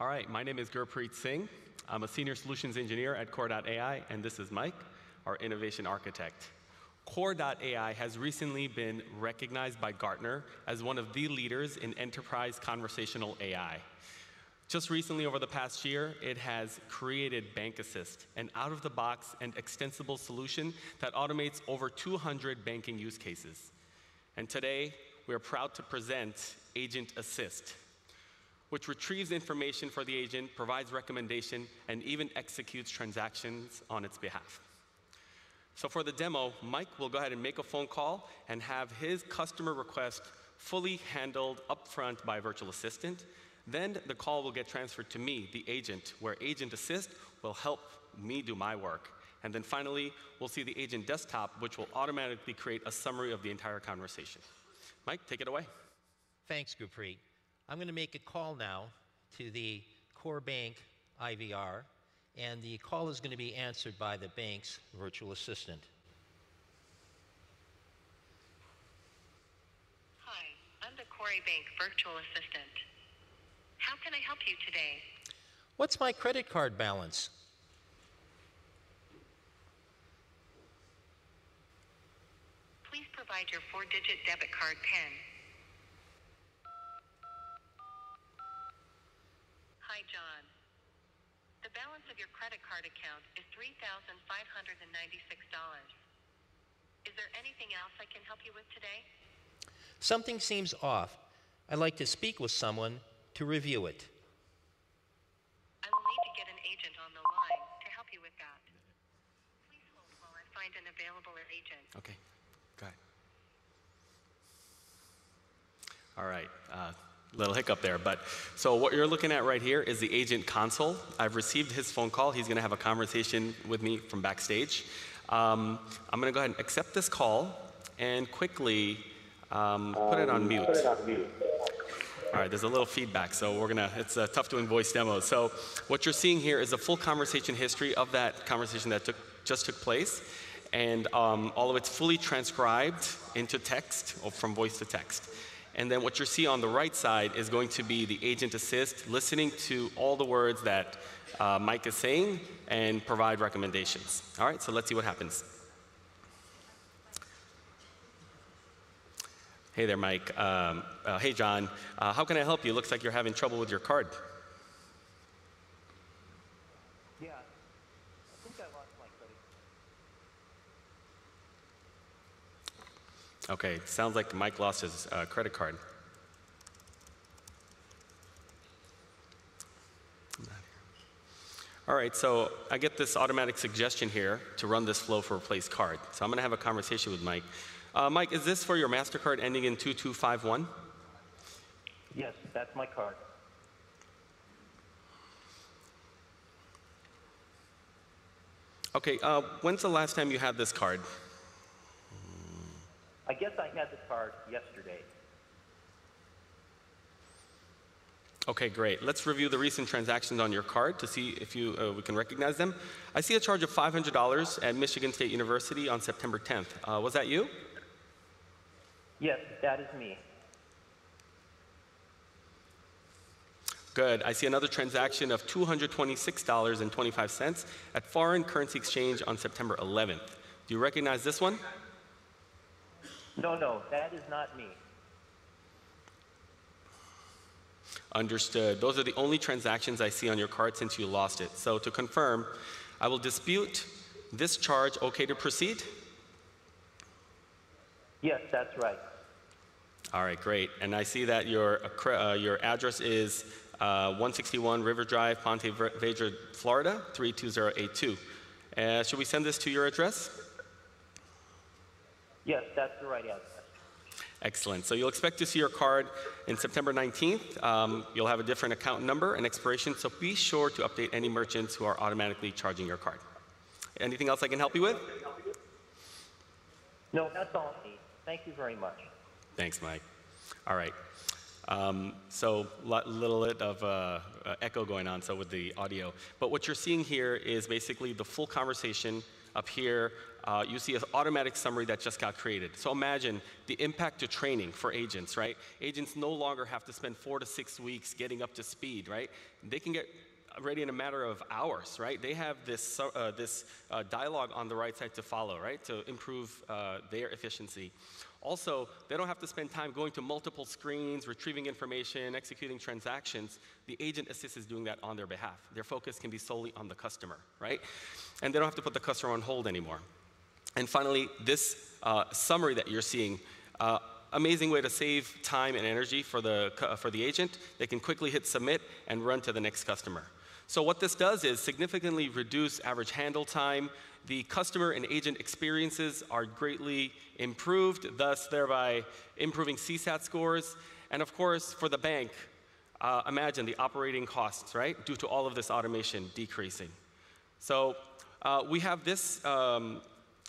All right, my name is Gurpreet Singh. I'm a senior solutions engineer at Kore.ai, and this is Mike, our innovation architect. Kore.ai has recently been recognized by Gartner as one of the leaders in enterprise conversational AI. Just recently, over the past year, it has created Bank Assist, an out of the box and extensible solution that automates over 200 banking use cases. And today, we are proud to present Agent Assist, which retrieves information for the agent, provides recommendation, and even executes transactions on its behalf. So for the demo, Mike will go ahead and make a phone call and have his customer request fully handled upfront by virtual assistant. Then the call will get transferred to me, the agent, where Agent Assist will help me do my work. And then finally, we'll see the agent desktop, which will automatically create a summary of the entire conversation. Mike, take it away. Thanks, Gurpreet. I'm going to make a call now to the Core Bank IVR and the call is going to be answered by the bank's virtual assistant. Hi, I'm the Corey Bank virtual assistant. How can I help you today? What's my credit card balance? Please provide your four digit debit card PIN. Hi, John. The balance of your credit card account is $3,596. Is there anything else I can help you with today? Something seems off. I'd like to speak with someone to review it. I will need to get an agent on the line to help you with that. Please hold while I find an available agent. Okay, go ahead. All right, uh, little hiccup there, but so what you're looking at right here is the agent console. I've received his phone call. He's gonna have a conversation with me from backstage. Um, I'm gonna go ahead and accept this call and quickly um, put it on mute. Put it on mute. All right, there's a little feedback, so we're gonna, it's uh, tough doing voice demos. So what you're seeing here is a full conversation history of that conversation that took, just took place, and um, all of it's fully transcribed into text, or from voice to text. And then what you see on the right side is going to be the agent assist listening to all the words that uh, Mike is saying and provide recommendations. All right, so let's see what happens. Hey there, Mike. Um, uh, hey, John. Uh, how can I help you? Looks like you're having trouble with your card. Yeah, I think I lost my credit. Okay, sounds like Mike lost his uh, credit card. All right, so I get this automatic suggestion here to run this flow for replace card. So I'm going to have a conversation with Mike. Uh, Mike, is this for your MasterCard ending in 2251? Yes, that's my card. Okay, uh, when's the last time you had this card? I guess I had the card yesterday. Okay, great. Let's review the recent transactions on your card to see if you, uh, we can recognize them. I see a charge of $500 at Michigan State University on September 10th. Uh, was that you? Yes, that is me. Good. I see another transaction of $226.25 at Foreign Currency Exchange on September 11th. Do you recognize this one? No, no, that is not me. Understood. Those are the only transactions I see on your card since you lost it. So to confirm, I will dispute this charge. Okay to proceed? Yes, that's right. All right, great. And I see that your, uh, your address is uh, 161 River Drive, Ponte Vedra, Florida, 32082. Uh, should we send this to your address? Yes, that's the right address. Excellent. So you'll expect to see your card in September 19th. Um, you'll have a different account number and expiration, so be sure to update any merchants who are automatically charging your card. Anything else I can help you with? No, that's all I need. Thank you very much. Thanks, Mike. All right. Um, so a little bit of uh, uh, echo going on so with the audio. But what you're seeing here is basically the full conversation up here, uh, you see an automatic summary that just got created. So imagine the impact to training for agents, right? Agents no longer have to spend four to six weeks getting up to speed, right? They can get ready in a matter of hours, right? They have this, uh, this uh, dialogue on the right side to follow, right? To improve uh, their efficiency. Also, they don't have to spend time going to multiple screens, retrieving information, executing transactions. The agent assist is doing that on their behalf. Their focus can be solely on the customer, right? And they don't have to put the customer on hold anymore. And finally, this uh, summary that you're seeing, uh, amazing way to save time and energy for the, for the agent. They can quickly hit submit and run to the next customer. So what this does is significantly reduce average handle time. The customer and agent experiences are greatly improved, thus thereby improving CSAT scores. And of course, for the bank, uh, imagine the operating costs, right, due to all of this automation decreasing. So uh, we have this um,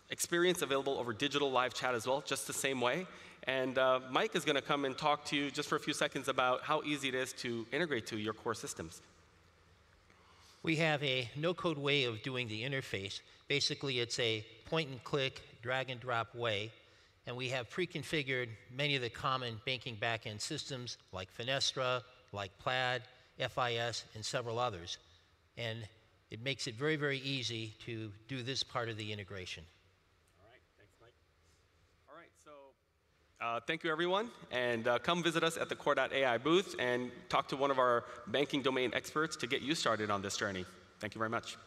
experience available over digital live chat as well, just the same way. And uh, Mike is going to come and talk to you just for a few seconds about how easy it is to integrate to your core systems. We have a no-code way of doing the interface. Basically, it's a point-and-click, drag-and-drop way, and we have pre-configured many of the common banking backend systems like Finastra, like Plaid, FIS, and several others. And it makes it very, very easy to do this part of the integration. All right, thanks, Mike. All right, so uh, thank you, everyone, and uh, come visit us at the Kore.ai booth and talk to one of our banking domain experts to get you started on this journey. Thank you very much.